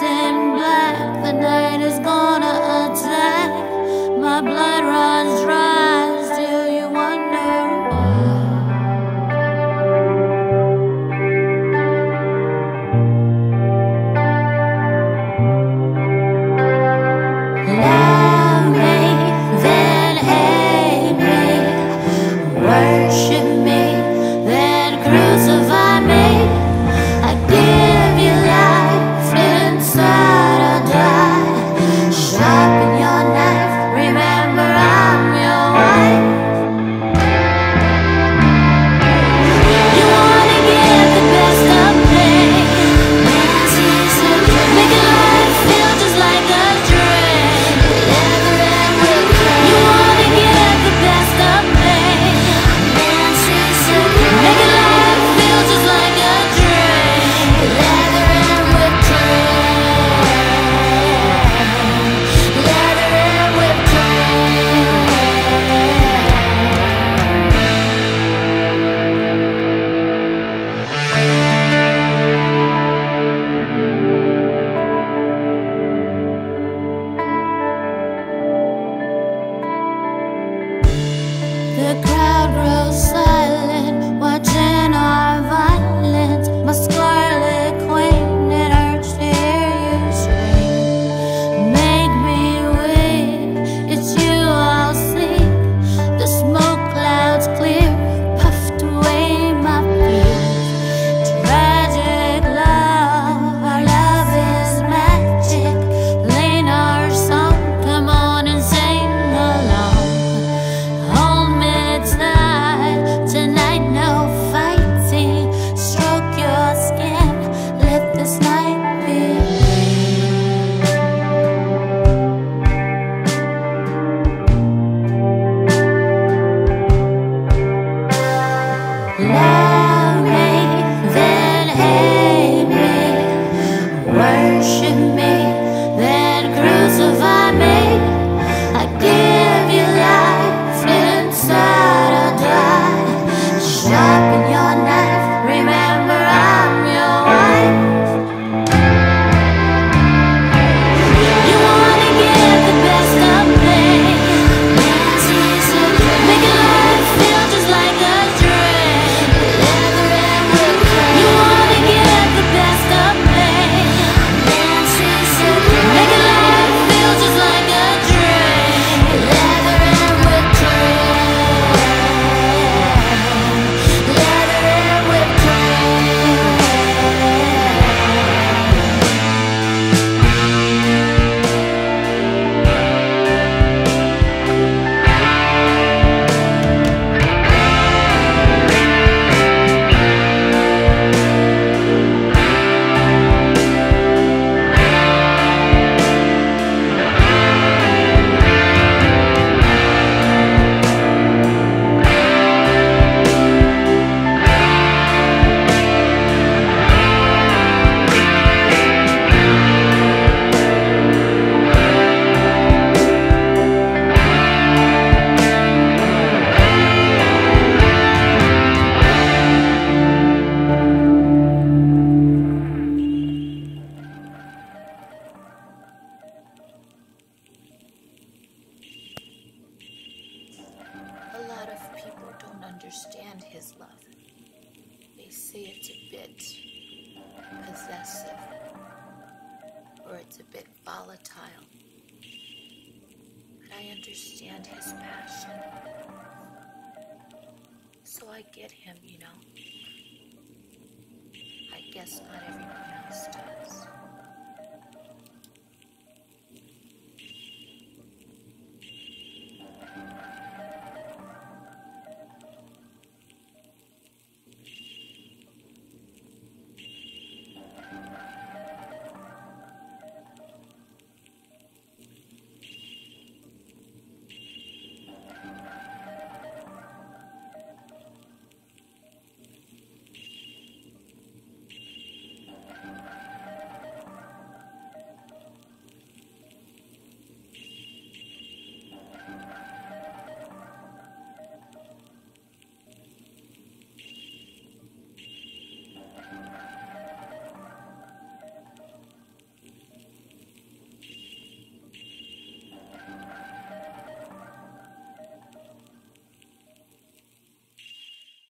in black. The night is gonna attack. My blood runs dry. Still, you wonder why. Love me, then hate me. Worship. The understand his love. They say it's a bit possessive or it's a bit volatile. But I understand his passion. So I get him, you know. I guess not everyone else does.